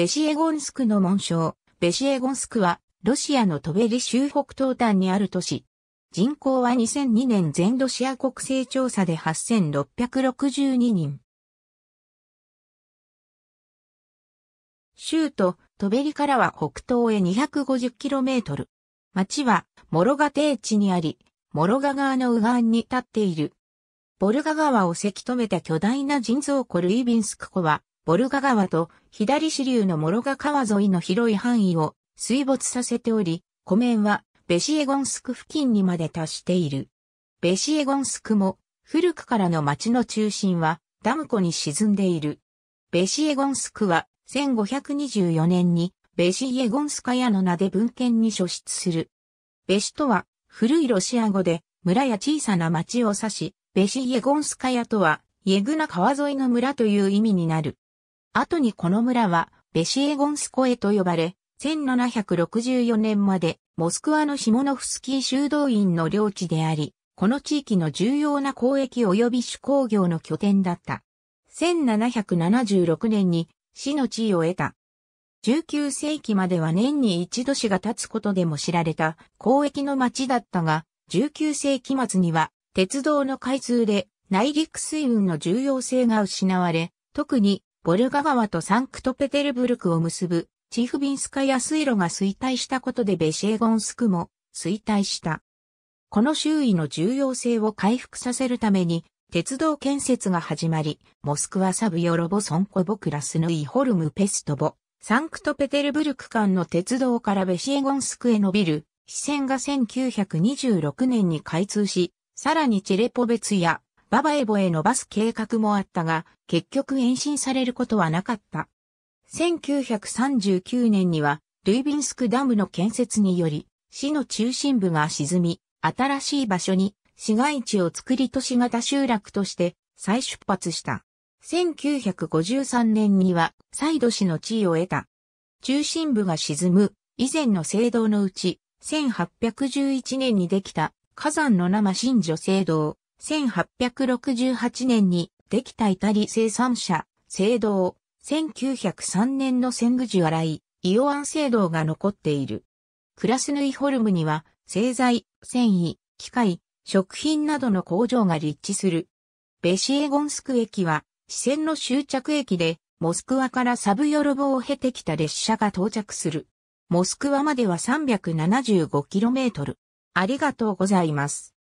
ベシエゴンスクの紋章。ベシエゴンスクは、ロシアのトベリ州北東端にある都市。人口は2002年全ロシア国勢調査で8662人。州都、トベリからは北東へ 250km。町は、モロガ低地にあり、モロガ川の右岸に立っている。ボルガ川をせき止めた巨大な人造湖ルイビンスク湖は、ボルガ川と左支流のモロガ川沿いの広い範囲を水没させており、湖面はベシエゴンスク付近にまで達している。ベシエゴンスクも古くからの町の中心はダム湖に沈んでいる。ベシエゴンスクは1524年にベシエゴンスカヤの名で文献に書出する。ベシとは古いロシア語で村や小さな町を指し、ベシエゴンスカヤとは、イエグナ川沿いの村という意味になる。後にこの村は、ベシエゴンスコエと呼ばれ、1764年まで、モスクワのシモノフスキー修道院の領地であり、この地域の重要な交易及び手工業の拠点だった。1776年に死の地位を得た。19世紀までは年に一度死が立つことでも知られた交易の町だったが、19世紀末には鉄道の開通で内陸水運の重要性が失われ、特にボルガ川とサンクトペテルブルクを結ぶチーフビンスカヤ水路が衰退したことでベシェーゴンスクも衰退した。この周囲の重要性を回復させるために鉄道建設が始まり、モスクワサブヨロボソンコボクラスヌイホルムペストボ、サンクトペテルブルク間の鉄道からベシエゴンスクへ伸びる、非線が1926年に開通し、さらにチェレポベツやババエボへ伸ばす計画もあったが、結局延伸されることはなかった。1939年には、ルイビンスクダムの建設により、市の中心部が沈み、新しい場所に市街地を作り都市型集落として再出発した。1953年には再度市の地位を得た。中心部が沈む以前の聖堂のうち、1811年にできた火山の生新女聖堂、1868年にできたイタリ生産者、聖堂、1903年のセングジュアライ、イオアン聖堂が残っている。クラスヌイホルムには、製材、繊維、機械、食品などの工場が立地する。ベシエゴンスク駅は、支線の終着駅で、モスクワからサブヨロボを経てきた列車が到着する。モスクワまでは 375km。ありがとうございます。